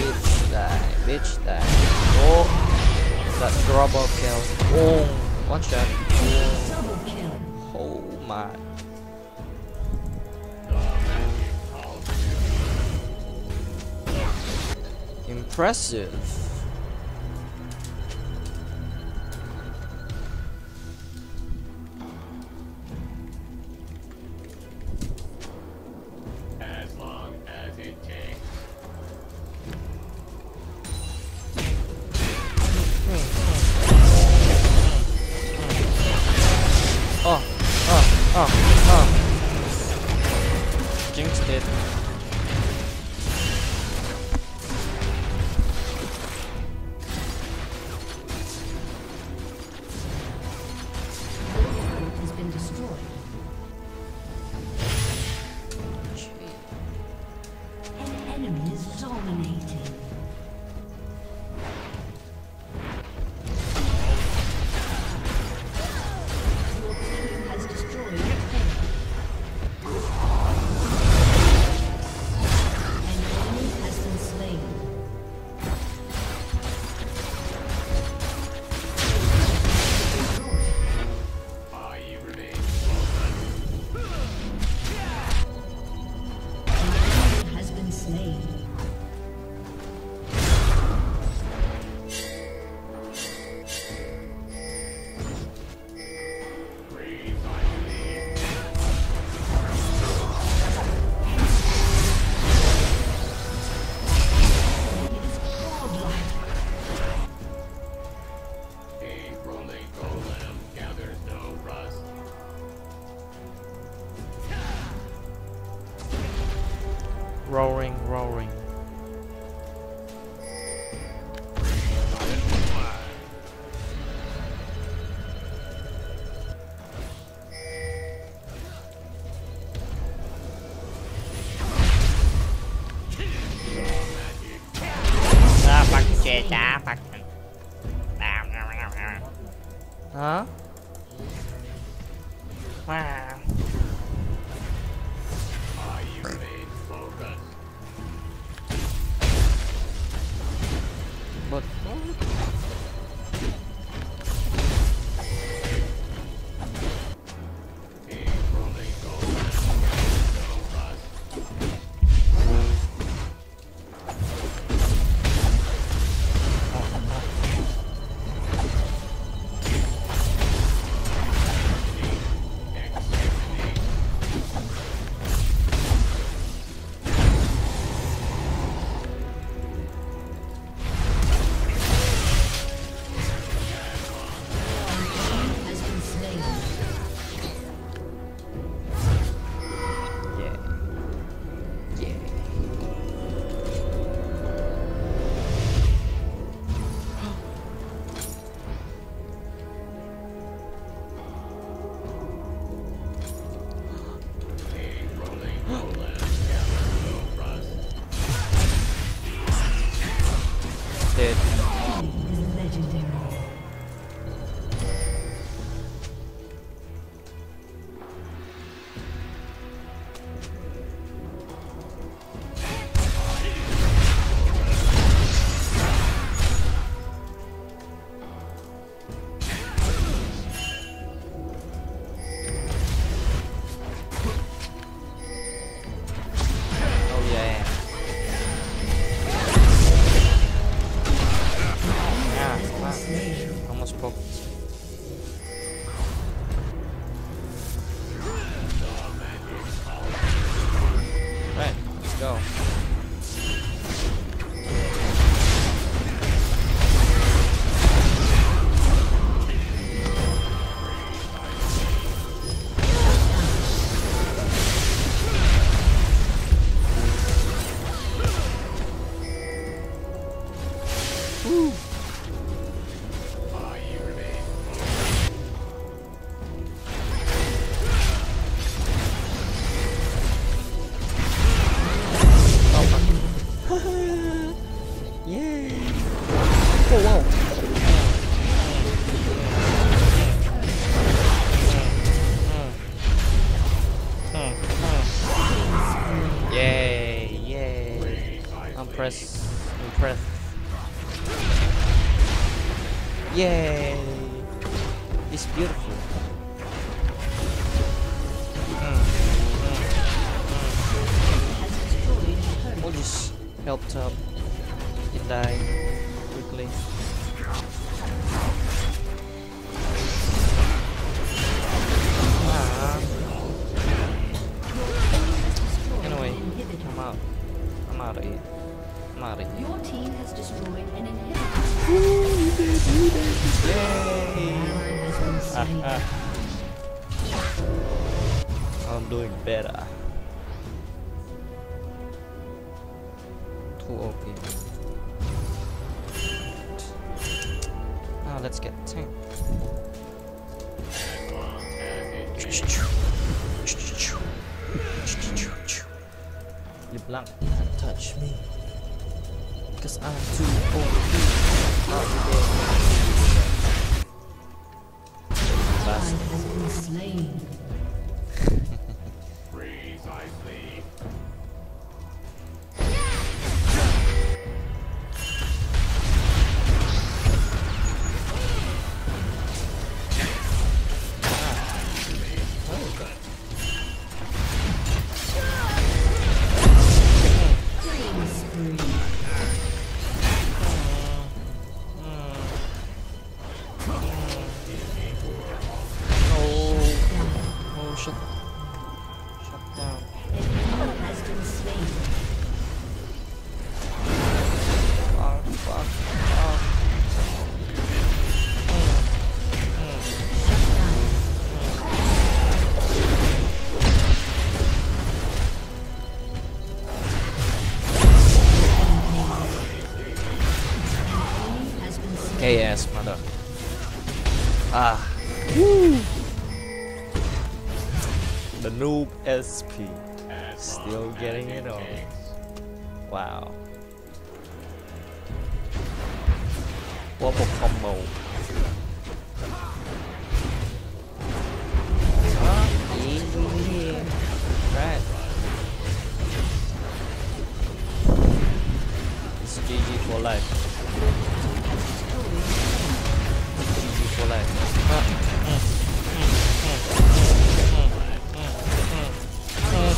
Bitch die, bitch die. Oh, that double kill. Oh, one shot. Oh, oh my. Impressive. Is boring. Ah, fuck, shit, ah, fuck. Huh? Wow. Yay! Oh wow! Yay! Yay! I'm press. Impressed. Yay! It's beautiful. We'll just help top. It die quickly. Ah. Anyway, I'm out. I'm out of here. I'm out of here. Your team has destroyed an inhibitor. Yay! Ally has been slain. I'm doing better. Too OP. Now let's get tank. LeBlanc touch me. Because I'm too. Not today. Ally Bastard. been slain. KS, mother. Ah. The noob SP. Still getting it on. Wow. Wombo combo. Ah. Right. It's GG for life.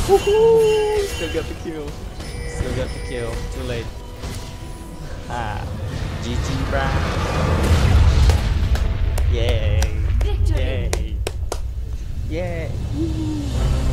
Woohoo! Still got the kill. Still got the kill. Too late. Ah. GG, bruh. Yay. Victory. Yay. Yay.